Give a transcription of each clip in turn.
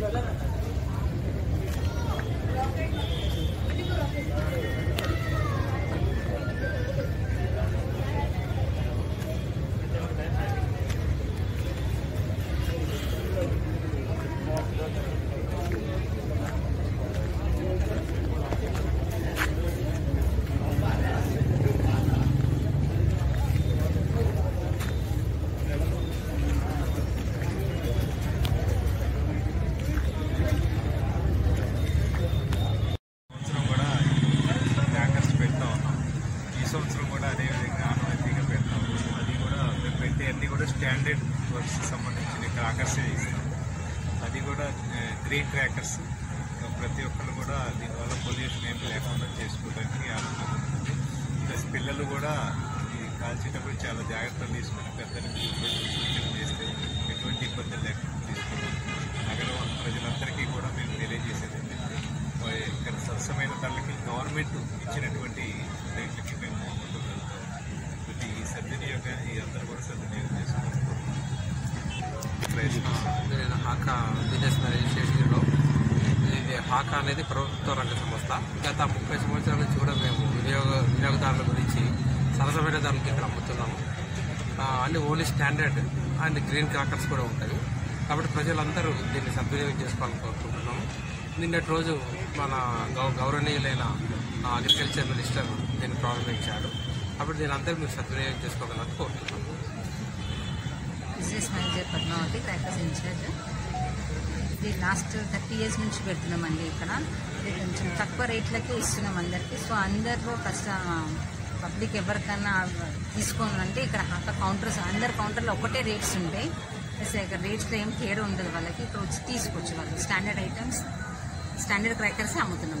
لنا. Standard works సంబంధించిన క్రాకర్సే ఇస్తాం అది కూడా గ్రీన్ క్రాకర్స్ ప్రతి ఒక్కరు కూడా దీనివల్ల పొల్యూషన్ ఏం లేకుండా చేసుకోవడానికి ఆలోచన ఉంటుంది. ప్లస్ పిల్లలు కూడా ఈ కాల్చేటప్పుడు చాలా జాగ్రత్తలు తీసుకుని పెద్దలకి సూచన చేస్తే ఎటువంటి ఇబ్బందులు లేకుండా తీసుకోవాలి. నగరం ప్రజలందరికీ కూడా మేము తెలియజేసేది ఇక్కడ సరసమైన ధరలకి గవర్నమెంట్ ఇచ్చినటువంటి రేట్లకి మేము ఈ సద్వినియోగ ఈ అందరూ కూడా సద్వినియోగం చేసుకోవాలి నేను హాకా బిజినెస్ రిజిస్ట్రేషన్లో ఇది హాకా అనేది ప్రభుత్వ రంగ సంస్థ. గత ముప్పై సంవత్సరాల నుంచి కూడా మేము వినియోగ వినియోగదారుల గురించి సరసమైన ధరలకి ఇక్కడ అమ్ముతున్నాము. అన్ని only standard and green crackers కూడా ఉంటాయి. కాబట్టి ప్రజలందరూ దీన్ని సద్వినియోగం చేసుకోవాలని కోరుకుంటున్నాము. నిన్నటి రోజు మన గౌ గౌరవనీయులైన అగ్రికల్చర్ మినిస్టర్ దీన్ని ప్రారంభించారు. అప్పుడు దీని అందరూ మీరు సద్వినియోగం చేసుకోగలని కోరుతున్నాను. Business manager Padmavathi crackers incharge ఇది లాస్ట్ థర్టీ ఇయర్స్ నుంచి పెడుతున్నామండి ఇక్కడ. ఇది కొంచెం తక్కువ రేట్లకే ఇస్తున్నాం అందరికీ. సో అందరూ కష్ట పబ్లిక్ ఎవరికన్నా తీసుకోవాలంటే ఇక్కడ అక్కడ కౌంటర్స్ అందరి కౌంటర్లో ఒకటే రేట్స్ ఉంటాయి. అసలు ఇక్కడ రేట్స్లో ఏం తేడా ఉండదు వాళ్ళకి. ఇక్కడ వచ్చి తీసుకోవచ్చు వాళ్ళు. స్టాండర్డ్ ఐటమ్స్ స్టాండర్డ్ క్రాకర్స్ అమ్ముతున్నాం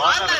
வாங்க